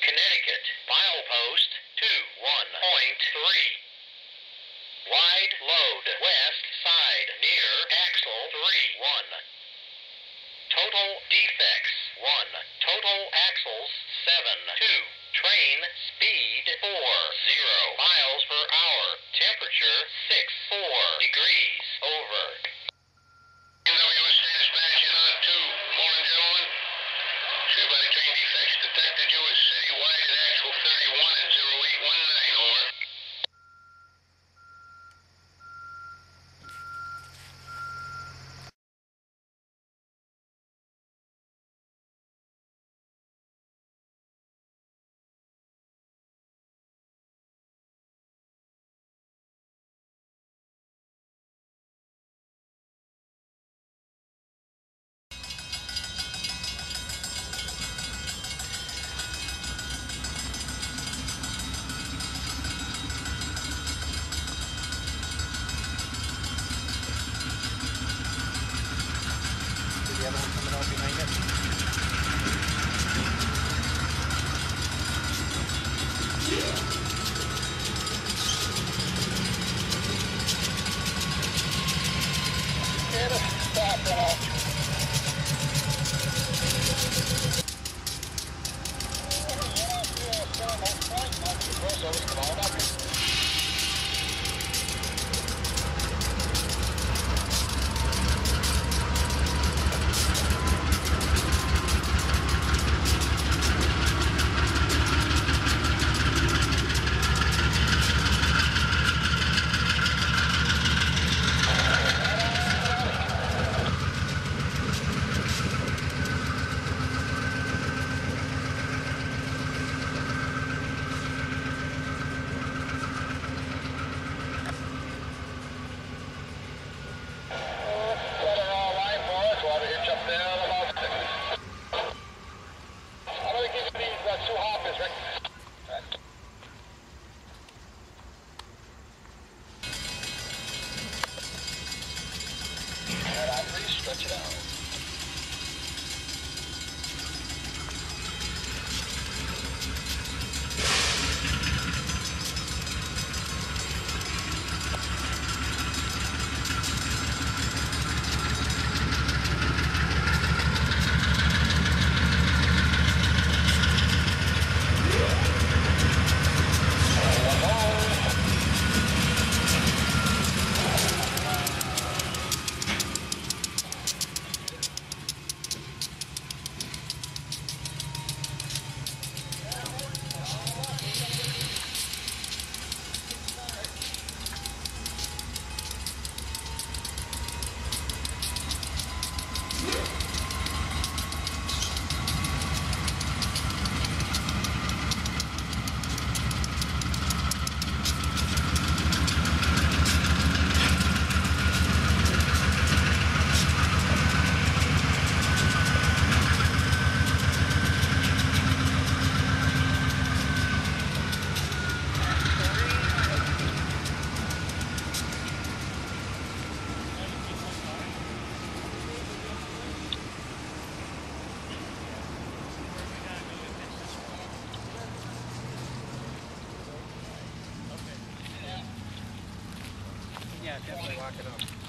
Connecticut. Milepost 21.3. Wide load, west side, near axle 3 1. Total defects 1. Total axles 7 2. Train speed 4 0 miles per hour. Temperature 6 4 degrees over. Stretch definitely lock it up.